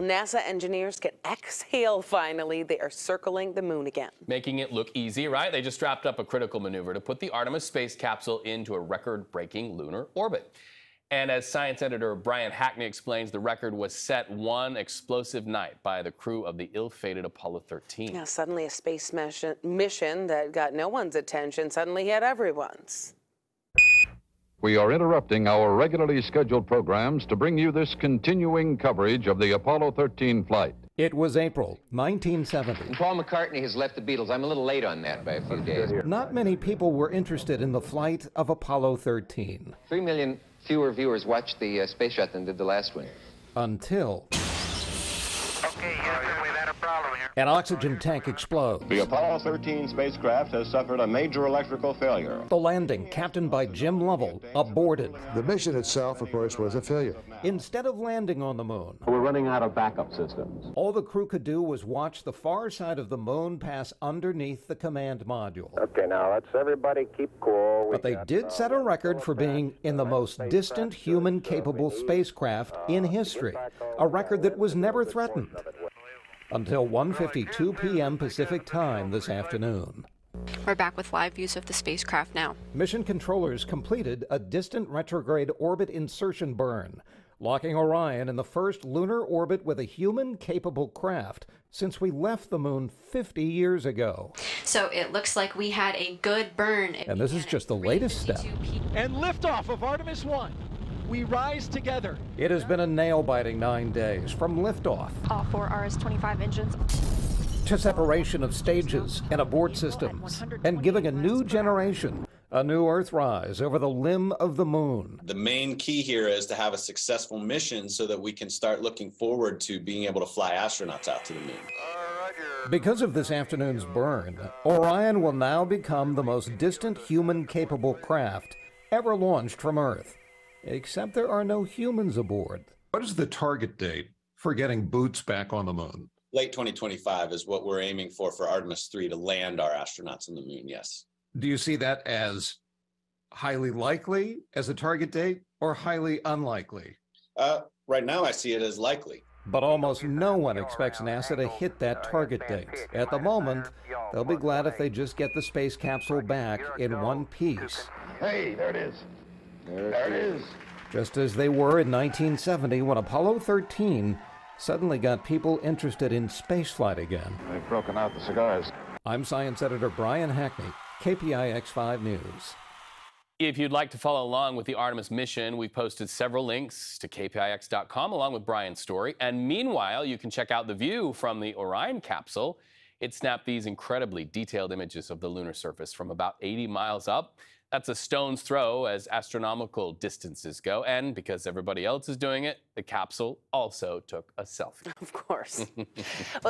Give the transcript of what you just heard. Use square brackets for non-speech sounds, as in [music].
NASA engineers can exhale finally. They are circling the moon again. Making it look easy, right? They just wrapped up a critical maneuver to put the Artemis space capsule into a record breaking lunar orbit. And as science editor Brian Hackney explains, the record was set one explosive night by the crew of the ill fated Apollo 13. Now, suddenly, a space mission, mission that got no one's attention suddenly had everyone's. We are interrupting our regularly scheduled programs to bring you this continuing coverage of the Apollo 13 flight. It was April 1970. Paul McCartney has left the Beatles. I'm a little late on that by a few days. Not many people were interested in the flight of Apollo 13 Three million fewer viewers watched the uh, space shot than did the last one. until Okay, Houston, we've had a problem here. An oxygen tank explodes. The Apollo 13 spacecraft has suffered a major electrical failure. The landing, captained by Jim Lovell, aborted. The mission itself, of course, was a failure. Instead of landing on the moon, We're running out of backup systems. all the crew could do was watch the far side of the moon pass underneath the command module. Okay, now let's everybody keep cool. But they did set a record for being in the most distant human capable spacecraft in history, a record that was never threatened until 1:52 p.m. Pacific Time this afternoon. We're back with live views of the spacecraft now. Mission controllers completed a distant retrograde orbit insertion burn, locking Orion in the first lunar orbit with a human capable craft since we left the moon 50 years ago. So it looks like we had a good burn. And this is just the latest step. and liftoff of Artemis 1. We rise together. It has been a nail biting nine days from liftoff All four RS-25 engines. to separation of stages and abort systems, and giving a new generation a new Earthrise over the limb of the moon. The main key here is to have a successful mission so that we can start looking forward to being able to fly astronauts out to the moon. Because of this afternoon's burn, Orion will now become the most distant human capable craft ever launched from Earth. Except there are no humans aboard. What is the target date for getting boots back on the moon? Late 2025 is what we're aiming for for Artemis 3 to land our astronauts on the moon, yes. Do you see that as highly likely as a target date or highly unlikely? Uh, right now, I see it as likely. But almost no one expects NASA to hit that target date. At the moment, they'll be glad if they just get the space capsule back in one piece, Hey, there it is. There it is. just as they were in 1970 when Apollo 13 suddenly got people interested in spaceflight again. They've broken out the cigars. I'm science editor Brian Hackney, KPIX 5 News. If you'd like to follow along with the Artemis mission, we've posted several links to kpix.com along with Brian's story. And meanwhile, you can check out the view from the Orion capsule. It snapped these incredibly detailed images of the lunar surface from about 80 miles up. That's a stone's throw as astronomical distances go. And because everybody else is doing it, the capsule also took a selfie. Of course. [laughs]